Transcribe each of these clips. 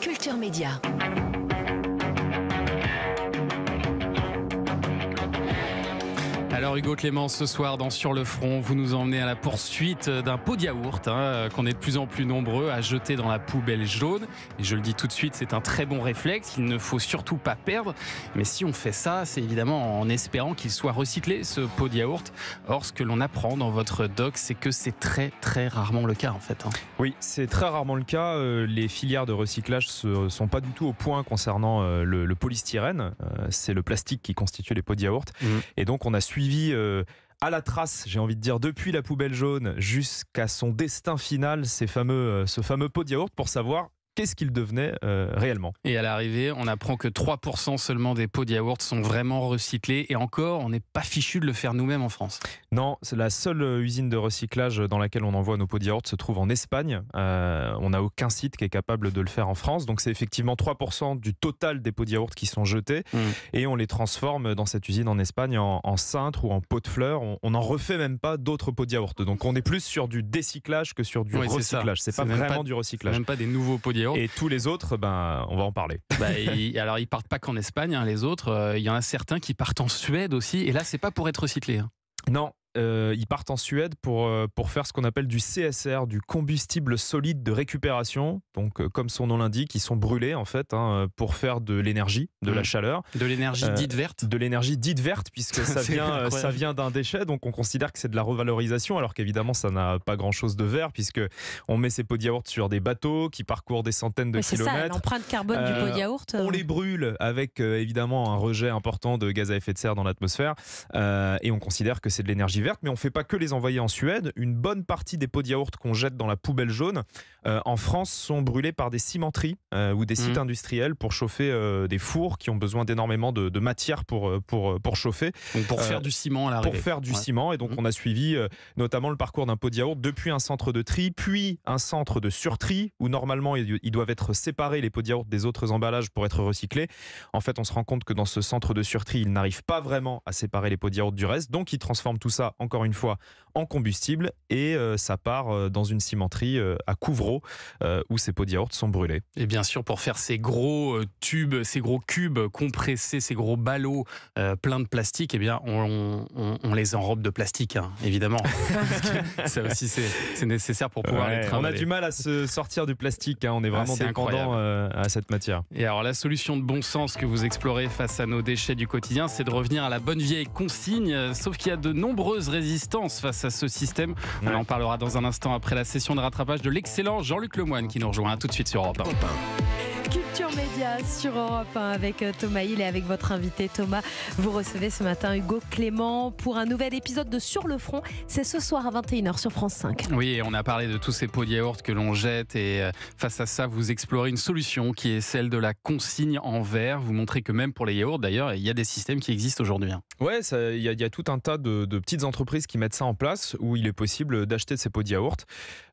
Culture Média. Alors Hugo Clément, ce soir dans Sur le Front, vous nous emmenez à la poursuite d'un pot de yaourt hein, qu'on est de plus en plus nombreux à jeter dans la poubelle jaune. Et je le dis tout de suite, c'est un très bon réflexe, il ne faut surtout pas perdre. Mais si on fait ça, c'est évidemment en espérant qu'il soit recyclé, ce pot de yaourt. Or, ce que l'on apprend dans votre doc, c'est que c'est très très rarement le cas en fait. hein. Oui, c'est très rarement le cas. Euh, Les filières de recyclage ne sont pas du tout au point concernant euh, le, le polystyrène. Euh, C'est le plastique qui constitue les pots de yaourt. Mhm. Et donc, on a suivi euh, à la trace, j'ai envie de dire, depuis la poubelle jaune jusqu'à son destin final, ces fameux, euh, ce fameux pot de yaourt pour savoir qu'est-ce qu'il devenait euh, réellement? Et à l'arrivée, on apprend que 3% seulement des pots de yaourt sont vraiment recyclés. Et encore, on n'est pas fichu de le faire nous-mêmes en France. Non, c'est la seule euh, usine de recyclage dans laquelle on envoie nos pots de yaourt se trouve en Espagne. Euh, on n'a aucun site qui est capable de le faire en France. Donc c'est effectivement 3% du total des pots de yaourt qui sont jetés Mm. et on les transforme dans cette usine en Espagne en, en cintre ou en pot de fleurs. On- n'en refait même pas d'autres pots de yaourt. Donc on est plus sur du décyclage que sur du Oui, recyclage. C'est pas vraiment pas- du recyclage. même pas des nouveaux pots de yaourt. Et tous les autres, ben, on va en parler. Bah, ils- alors ils partent pas qu'en Espagne, hein, les autres. euh, Il y en a certains qui partent en Suède aussi. Et là, c'est pas pour être recyclé. hein. Non, euh, ils partent en Suède pour, euh, pour faire ce qu'on appelle du CSR, du combustible solide de récupération. Donc, euh, comme son nom l'indique, ils sont brûlés en fait hein, pour faire de l'énergie, de la Mm. chaleur, De l'énergie Euh, dite verte. de l'énergie dite verte, puisque ça vient, ça vient d'un déchet. Donc, on considère que c'est de la revalorisation, alors qu'évidemment, ça n'a pas grand chose de vert, puisque on met ces pots de yaourt sur des bateaux qui parcourent des centaines de ça, kilomètres. l'empreinte carbone du pot de yaourt. On les brûle avec euh, évidemment un rejet important de gaz à effet de serre dans l'atmosphère euh, et on considère que c'est de l'énergie verte, mais on ne fait pas que les envoyer en Suède. Une bonne partie des pots de yaourt qu'on jette dans la poubelle jaune euh, en France sont brûlés par des cimenteries euh, ou des sites Mhm. industriels pour chauffer euh, des fours qui ont besoin d'énormément de, de matière pour, pour, pour chauffer Donc pour faire du ciment à l'arrivée. pour faire du Ouais. ciment. Et donc, Mhm. on a suivi notamment le parcours d'un pot de yaourt depuis un centre de tri, puis un centre de surtri, où normalement, ils doivent être séparés, les pots de yaourt, des autres emballages pour être recyclés. En fait, on se rend compte que dans ce centre de surtri, ils n'arrivent pas vraiment à séparer les pots de yaourt du reste. Donc, ils transforment tout ça, encore une fois, en combustible. Et euh, ça part euh, dans une cimenterie euh, à Couvreau, euh, où ces pots de yaourt sont brûlés. Et bien sûr, pour faire ces gros euh, tubes, ces gros cubes compressés, ces gros ballots euh, pleins de plastique, eh bien, on, on- on les enrobe de plastique, hein, évidemment. Ça aussi, c'est nécessaire pour pouvoir les Ouais, on a du mal à se sortir du plastique. hein. On est Ah, vraiment c'est dépendant euh, à cette matière. Et alors, la solution de bon sens que vous explorez face à nos déchets du quotidien, c'est de revenir à la bonne vieille consigne. Sauf qu'il y a de nombreuses résistances face à ce système. On en parlera dans un instant après la session de rattrapage de l'excellent Jean-Luc Lemoine qui nous rejoint tout de suite sur Europe 1. Culture Média sur Europe 1 avec euh, Thomas Hill et avec votre invité Thomas. Vous recevez ce matin Hugo Clément pour un nouvel épisode de Sur le Front. C'est ce soir à 21h sur France 5. Oui, et on a parlé de tous ces pots de yaourt que l'on jette et euh, face à ça, vous explorez une solution qui est celle de la consigne en verre. Vous montrez que même pour les yaourts, d'ailleurs, il y a des systèmes qui existent aujourd'hui. Ouais, il y, a- il y a tout un tas de, de petites entreprises qui mettent ça en place où il est possible d'acheter ces pots de yaourt,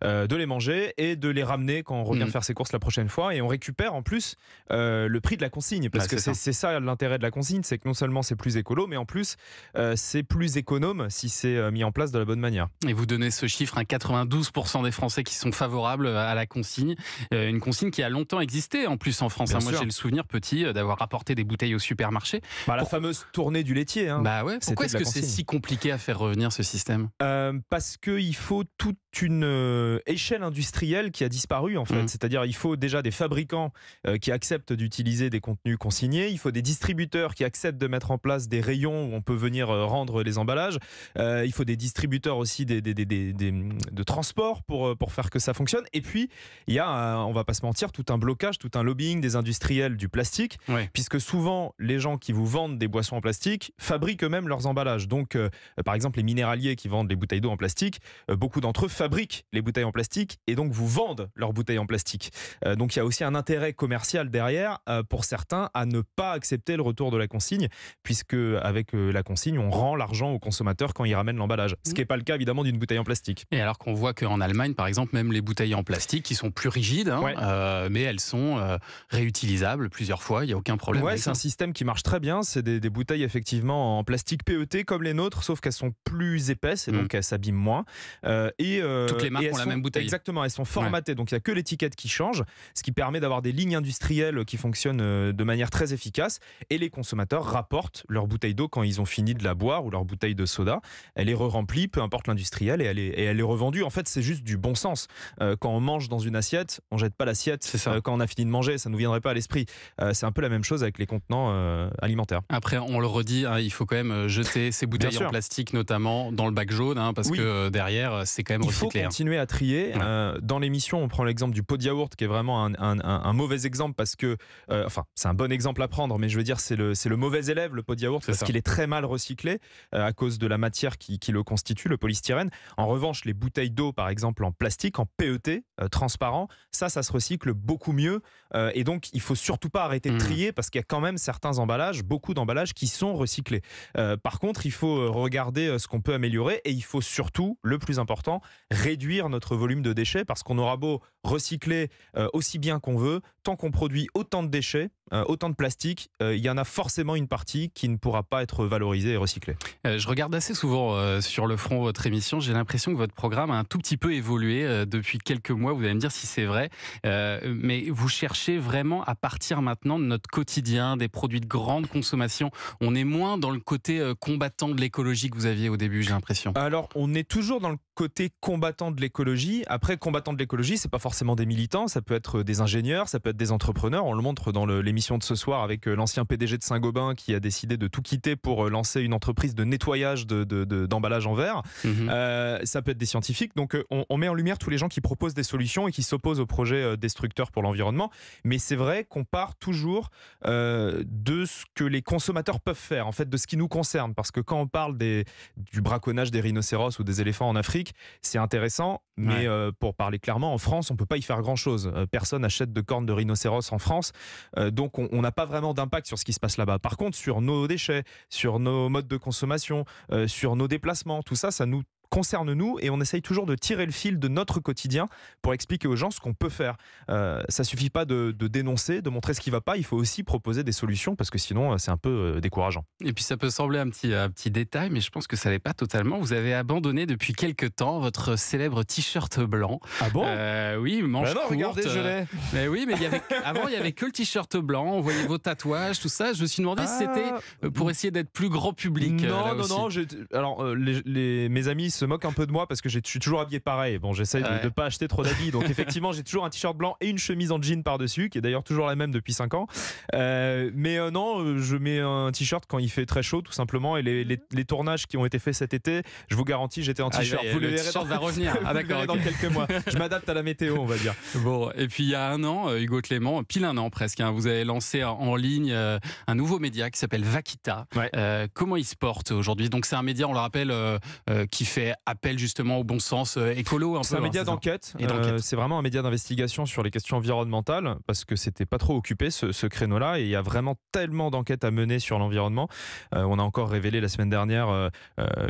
euh, de les manger et de les ramener quand on revient Mhm. faire ses courses la prochaine fois. Et on récupère en plus euh, le prix de la consigne. Parce Bah, que c'est ça l'intérêt de la consigne c'est que non seulement c'est plus écolo, mais en plus euh, c'est plus économe si c'est mis en place de la bonne manière. Et vous donnez ce chiffre, hein, 92% des Français qui sont favorables à la consigne. Une consigne qui a longtemps existé en plus en France. Hein. Moi, j'ai le souvenir petit d'avoir apporté des bouteilles au supermarché. Bah, la Pour- fameuse tournée du laitier. hein. Bah ouais, pourquoi est-ce que c'est si compliqué à faire revenir ce système? Euh, parce qu'il faut toute une euh, échelle industrielle qui a disparu en fait. Mhm. C'est-à-dire il faut déjà des fabricants euh, qui acceptent d'utiliser des contenus consignés, il faut des distributeurs qui acceptent de mettre en place des rayons où on peut venir euh, rendre les emballages, il faut des distributeurs aussi des, des- des- des- de transport pour, pour faire que ça fonctionne. Et puis il y a, on va pas se mentir, tout un blocage, tout un lobbying des industriels du plastique, puisque souvent les gens qui vous vendent des boissons en plastique fabriquent eux-mêmes leurs emballages. Donc par exemple, les minéraliers qui vendent les bouteilles d'eau en plastique, beaucoup d'entre eux fabriquent les bouteilles en plastique et donc vous vendent leurs bouteilles en plastique. Euh, donc il y a aussi un intérêt commercial derrière euh, pour certains à ne pas accepter le retour de la consigne, puisque avec euh, la consigne, on rend l'argent au consommateur quand il ramène l'emballage. Ce qui n'est pas le cas évidemment d'une bouteille en plastique. Et alors qu'on voit qu'en Allemagne, par exemple, même les bouteilles en plastique qui sont plus rigides, hein, Ouais. euh, mais elles sont réutilisables plusieurs fois, il n'y a aucun problème. Ouais, c'est un système qui marche très bien. C'est des, des bouteilles effectivement en plastique PET comme les nôtres, sauf qu'elles sont plus épaisses et Mm. donc elles s'abîment moins. Et euh, Toutes les marques ont la sont- même bouteille. Exactement, elles sont formatées, donc il n'y a que l'étiquette qui change, ce qui permet d'avoir des lignes industrielles qui fonctionnent euh, de manière très efficace. Et les consommateurs rapportent leur bouteille d'eau quand ils ont fini de la boire ou leur bouteille de soda. Elle est re-remplie, peu importe l'industriel, et elle est, et elle est revendue. En fait, c'est juste du bon sens. Euh, quand on mange dans une assiette, on jette pas l'assiette euh, quand on a fini de manger, ça nous viendrait pas à l'esprit. C'est un peu la même chose avec les contenants alimentaires. Après, on le redit, hein, il faut quand même jeter ces bouteilles en plastique, notamment dans le bac jaune, hein, parce Oui. que derrière, c'est quand même faut continuer à trier. Ouais. Euh, dans l'émission, on prend l'exemple du pot de yaourt, qui est vraiment un, un- un- un mauvais exemple parce que, euh, enfin, c'est un bon exemple à prendre, mais je veux dire, c'est le, mauvais élève, le pot de yaourt, parce qu'il est très mal recyclé euh, à cause de la matière qui, qui le constitue, le polystyrène. En revanche, les bouteilles d'eau, par exemple, en plastique, en PET, transparent, ça, ça se recycle beaucoup mieux. Et donc, il faut surtout pas arrêter de Mhm. trier parce qu'il y a quand même certains emballages, beaucoup d'emballages qui sont recyclés. Par contre, il faut regarder ce qu'on peut améliorer et il faut surtout, le plus important, réduire notre volume de déchets parce qu'on aura beau recycler euh, aussi bien qu'on veut, tant qu'on produit autant de déchets, euh, autant de plastique, euh, il y en a forcément une partie qui ne pourra pas être valorisée et recyclée. Euh, je regarde assez souvent sur le front votre émission. J'ai l'impression que votre programme a un tout petit peu évolué depuis quelques mois. Vous allez me dire si c'est vrai. Mais vous cherchez vraiment à partir maintenant de notre quotidien, des produits de grande consommation. On est moins dans le côté combattant de l'écologie que vous aviez au début, j'ai l'impression. Alors, on est toujours dans le côté combattant de l'écologie. Après, combattant de l'écologie, c'est pas forcément des militants, ça peut être des ingénieurs, ça peut être des entrepreneurs. On le montre dans l'émission de ce soir avec euh, l'ancien PDG de Saint-Gobain qui a décidé de tout quitter pour euh, lancer une entreprise de nettoyage de- de- de- en verre. Mhm. Euh, ça peut être des scientifiques. Donc, on, on met en lumière tous les gens qui proposent des solutions et qui s'opposent aux projets destructeurs pour l'environnement. Mais c'est vrai qu'on part toujours euh, de ce que les consommateurs peuvent faire, en fait, de ce qui nous concerne. Parce que quand on parle des, du braconnage des rhinocéros ou des éléphants en Afrique, c'est intéressant. Mais Ouais. euh, pour parler clairement, en France, on peut pas y faire grand-chose. Personne n'achète de cornes de rhinocéros en France. Euh, donc, on n'a pas vraiment d'impact sur ce qui se passe là-bas. Par contre, sur nos déchets, sur nos modes de consommation, euh, sur nos déplacements, tout ça, ça nous concerne nous et on essaye toujours de tirer le fil de notre quotidien pour expliquer aux gens ce qu'on peut faire. Euh, ça suffit pas de, de dénoncer, de montrer ce qui va pas, il faut aussi proposer des solutions parce que sinon euh, c'est un peu euh, décourageant. Et puis ça peut sembler un petit, un petit détail, mais je pense que ça l'est pas totalement. Vous avez abandonné depuis quelques temps votre célèbre t-shirt blanc. Ah bon? Euh, oui, manche courte. euh, l'ai. Mais oui, mais il y avait, avant, il y avait que le t-shirt blanc. On voyait vos tatouages, tout ça. Je me suis demandé si c'était euh, pour essayer d'être plus grand public. Non, non, aussi. non. Alors, les, les- mes amis se moquent un peu de moi parce que je suis toujours habillé pareil. Bon, j'essaye de Ouais. ne pas acheter trop d'habits. Donc, effectivement, j'ai toujours un t-shirt blanc et une chemise en jean par-dessus, qui est d'ailleurs toujours la même depuis 5 ans. Euh, mais euh, non, euh, je mets un t-shirt quand il fait très chaud, tout simplement. Et les, les- les tournages qui ont été faits cet été, je vous garantis, j'étais en Ah, t-shirt. va- vous le le verrez dans, va revenir. vous Ah, verrez dans quelques mois. Je m'adapte à la météo, on va dire. Bon, et puis il y a un an, euh, Hugo Clément, pile un an presque, hein, vous avez lancé en- en ligne euh, un nouveau média qui s'appelle Vakita. Ouais. Euh, comment il se porte aujourd'hui? Donc c'est un média, on le rappelle, euh, euh, qui fait appel justement au bon sens euh, écolo. C'est un hein, média d'enquête. Euh, c'est vraiment un média d'investigation sur les questions environnementales parce que c'était pas trop occupé ce, ce créneau-là et il y a vraiment tellement d'enquêtes à mener sur l'environnement. Euh, on a encore révélé la semaine dernière euh,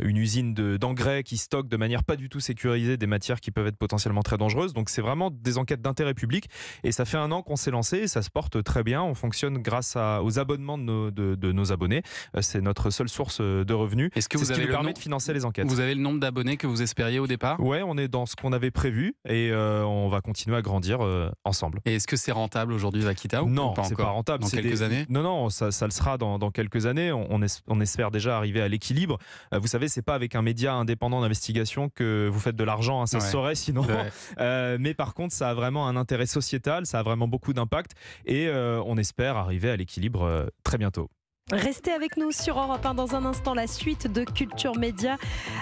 une usine de- d'engrais qui stocke de manière pas du tout sécurisée des matières qui peuvent être potentiellement très dangereuses. Donc c'est vraiment des enquêtes d'intérêt public et ça fait un an qu'on s'est lancé et ça se porte très bien. On fonctionne grâce à- aux abonnements de nos, de- de nos abonnés. C'est notre seule source de revenus. Est-ce que vous ce qui avez nous le permet de financer les enquêtes. Vous avez le nombre d'abonnés que vous espériez au départ? Ouais, on est dans ce qu'on avait prévu et euh, on va continuer à grandir euh, ensemble. Et est-ce que c'est rentable aujourd'hui Vakita ou non, c'est pas rentable. Dans quelques des- années? Non, non, ça, ça le sera dans, dans quelques années. On, on es- on espère déjà arriver à l'équilibre. Euh, vous savez, c'est pas avec un média indépendant d'investigation que vous faites de l'argent. hein, ça se Ouais. saurait sinon. Ouais. Mais par contre, ça a vraiment un intérêt sociétal. Ça a vraiment beaucoup d'impact et on espère arriver à l'équilibre très bientôt. Restez avec nous sur Europe 1 dans un instant la suite de Culture Média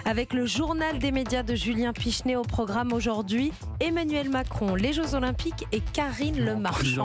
avec le journal des médias de Julien Pichenet au programme aujourd'hui Emmanuel Macron, les Jeux Olympiques et Karine Le Marchand.